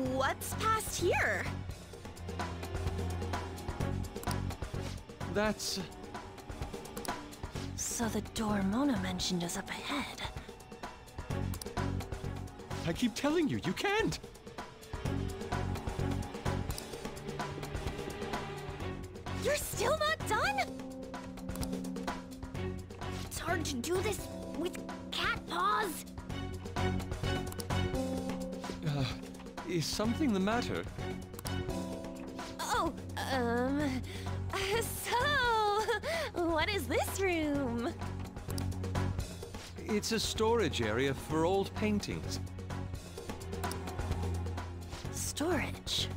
What's past here? That's. Uh, so the door Mona mentioned is up ahead. I keep telling you, you can't! You're still not done? It's hard to do this with cat paws. Is something the matter? Oh, um. So, what is this room? It's a storage area for old paintings. Storage.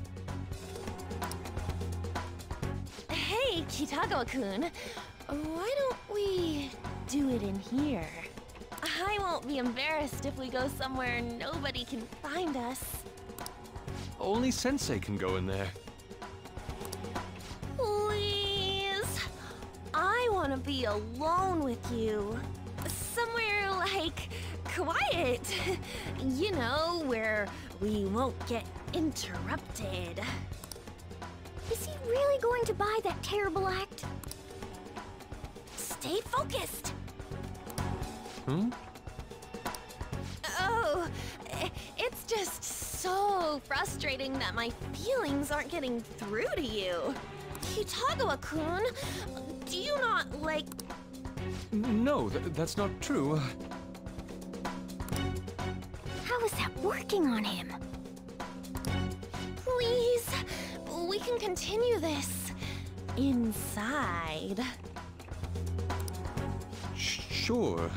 Hey, Kitagawa-kun. Why don't we do it in here? I won't be embarrassed if we go somewhere nobody can find us. Only Sensei can go in there. Please. I want to be alone with you. Somewhere like quiet. You know, where we won't get interrupted. Is he really going to buy that terrible act? Stay focused. Hmm? Oh, it's just so frustrating that my feelings aren't getting through to you. Kitagawa-kun, do you not like... No, th that's not true. How is that working on him? Please, we can continue this inside. Sh- sure.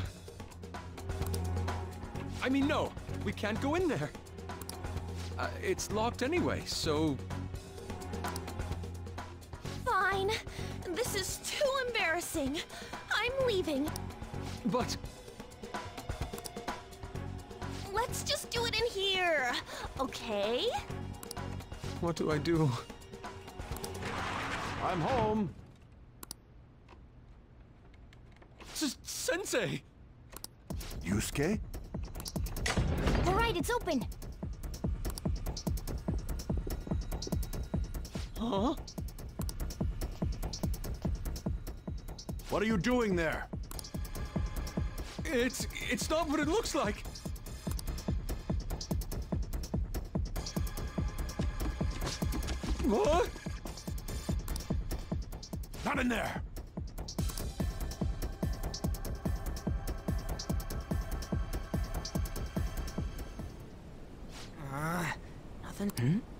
I mean, no, we can't go in there. Uh, it's locked anyway, so Fine. This is too embarrassing. I'm leaving. But Let's just do it in here, okay? what do I do? I'm home. S- Sensei! Yusuke? All right, it's open. Huh? What are you doing there? It's it's not what it looks like. What? Not in there! Ah, nothing. It's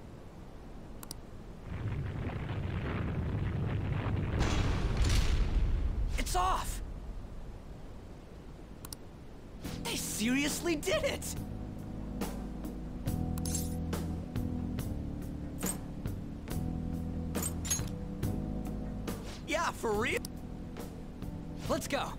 did it! Yeah, for real? Let's go.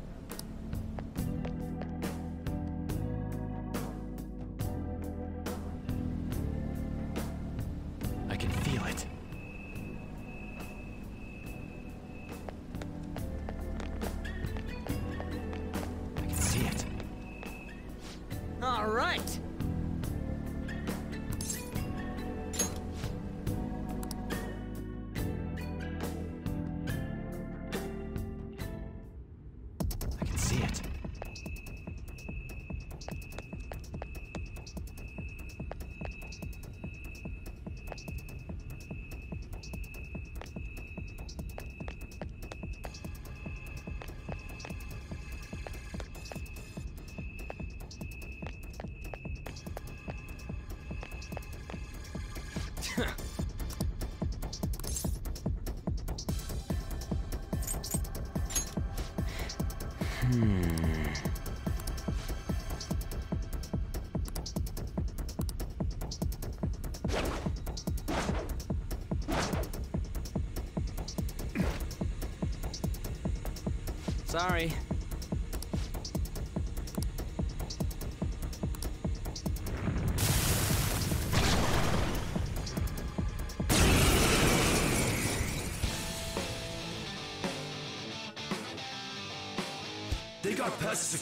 All right. Hmm. Sorry.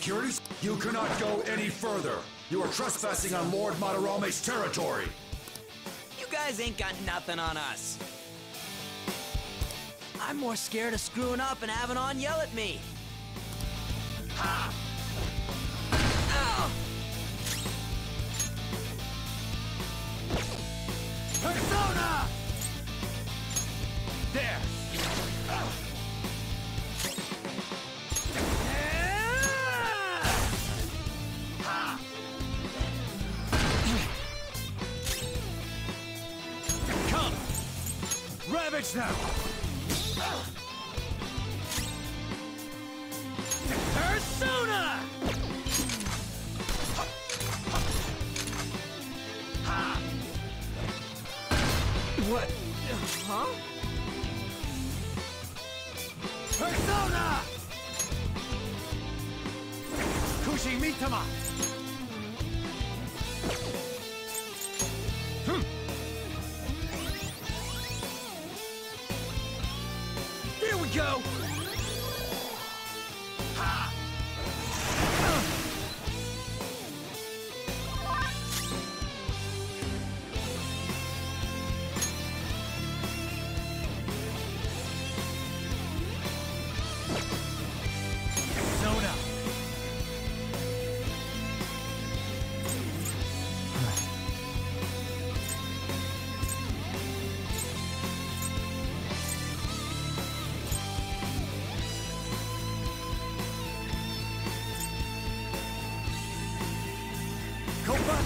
Security? You cannot go any further. You are trespassing on Lord Madarame's territory. You guys ain't got nothing on us. I'm more scared of screwing up and having Ann yell at me. Ha! Ow! Persona! There! Ravage them! Persona! What? Huh? Persona! Kushimitama! Here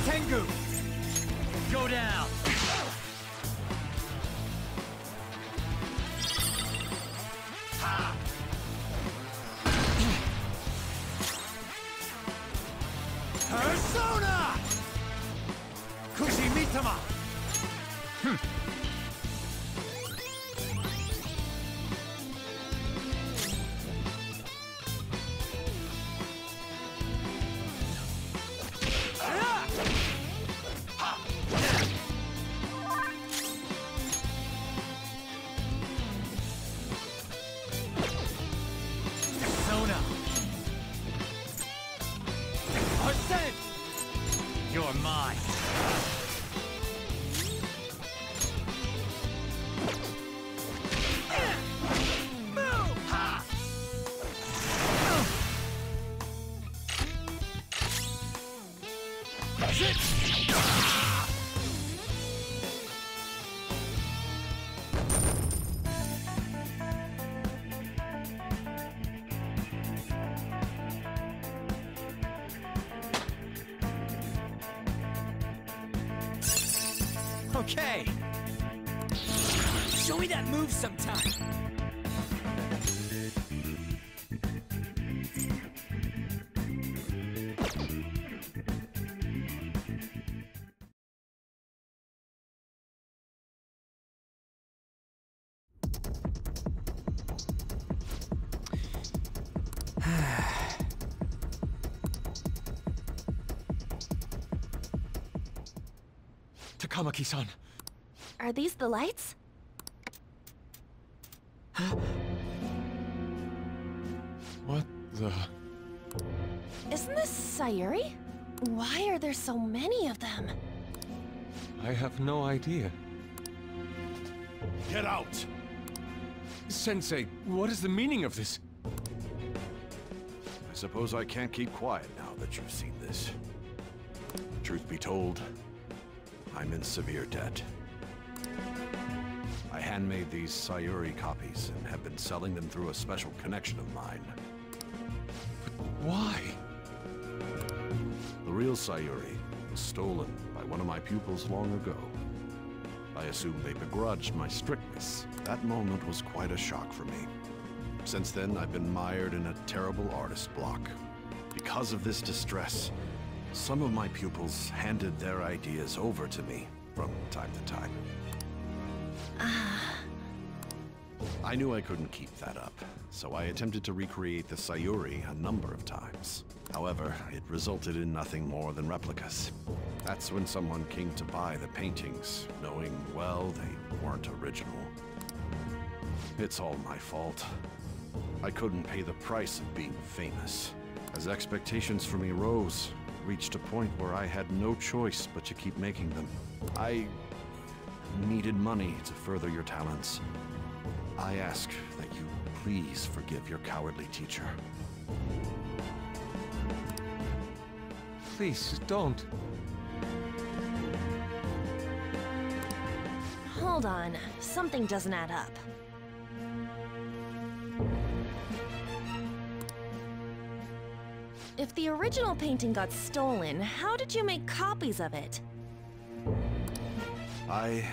Tengu! Go down! Persona! Kushimitama! Persona! Hmm. You're mine. Okay. Show me that move sometime. Takamaki-san. Are these the lights? What the... Isn't this Sayuri? Why are there so many of them? I have no idea. Get out! Sensei, what is the meaning of this? I suppose I can't keep quiet now that you've seen this. Truth be told, I'm in severe debt. Handmade these Sayuri copies and have been selling them through a special connection of mine. Why? The real Sayuri was stolen by one of my pupils long ago. I assume they begrudged my strictness. That moment was quite a shock for me. Since then, I've been mired in a terrible artist block. Because of this distress, some of my pupils handed their ideas over to me from time to time. I knew I couldn't keep that up, so I attempted to recreate the Sayuri a number of times. However, it resulted in nothing more than replicas. That's when someone came to buy the paintings, knowing, well, they weren't original. It's all my fault. I couldn't pay the price of being famous. As expectations for me rose, reached a point where I had no choice but to keep making them. I needed money to further your talents. I ask that you please forgive your cowardly teacher. Please, don't. Hold on, something doesn't add up. If the original painting got stolen, how did you make copies of it? I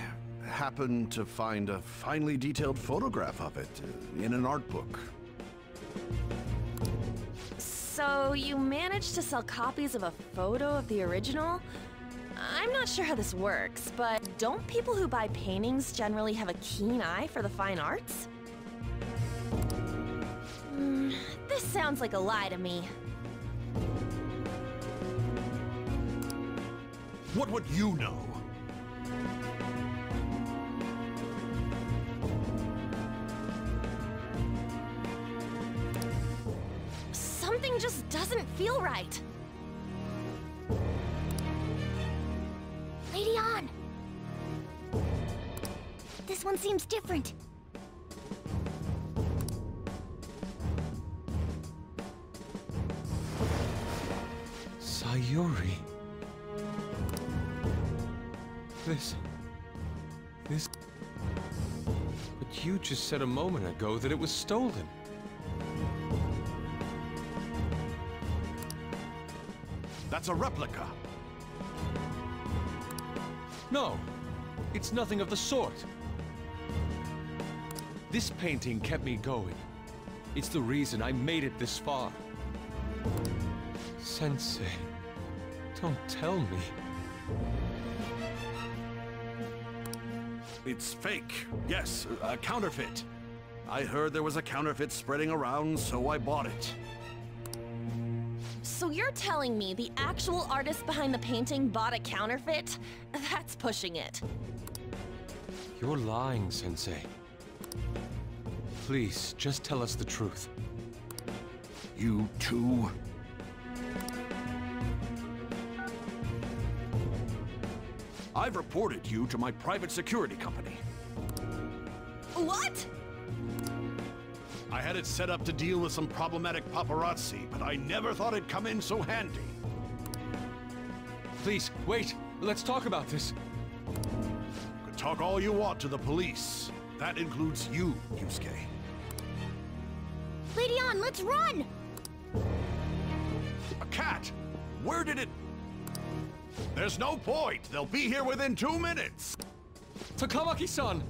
happened to find a finely detailed photograph of it in an art book. So you managed to sell copies of a photo of the original? I'm not sure how this works, but don't people who buy paintings generally have a keen eye for the fine arts? Hmm, this sounds like a lie to me. What would you know? Something just doesn't feel right. Lady Ann! This one seems different. Sayuri. This. This. But you just said a moment ago that it was stolen. That's a replica. No, it's nothing of the sort. This painting kept me going. It's the reason I made it this far. Sensei, don't tell me. It's fake. Yes, a counterfeit. I heard there was a counterfeit spreading around, so I bought it. So you're telling me the actual artist behind the painting bought a counterfeit? That's pushing it. You're lying, Sensei. Please, just tell us the truth. You too? I've reported you to my private security company. What? I had it set up to deal with some problematic paparazzi, but I never thought it'd come in so handy. Please, wait. Let's talk about this. You Could talk all you want to the police. That includes you, Yusuke. Lady Ann, let's run! A cat! Where did it... There's no point. They'll be here within two minutes. Takamaki-san!